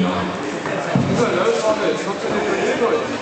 Überläuft, Leute, jetzt kommt ihr in den Weg, Leute.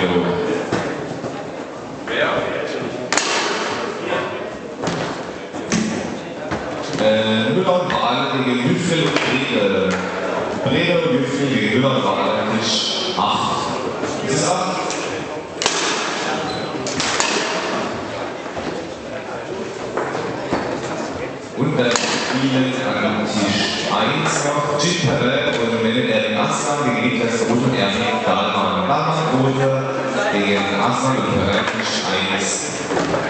Niederburg. Äh, gegen Hüpfel und Brede. Brede und Hüpfel gegen Müller-Wahl, Tisch 8. Ist es? Und dann spielen am Tisch 1 noch Jim Perret und Melanie Aslan gegen Niklas Roth und Erwin Dahl. Maßnahmen im Bereich des Schreins.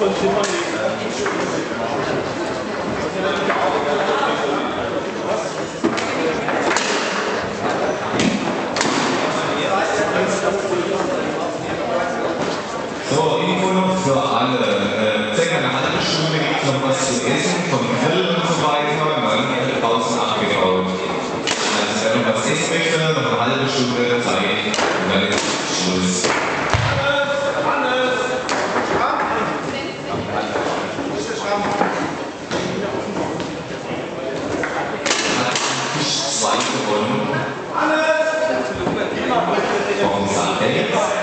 Continue. Parabéns.